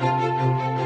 Música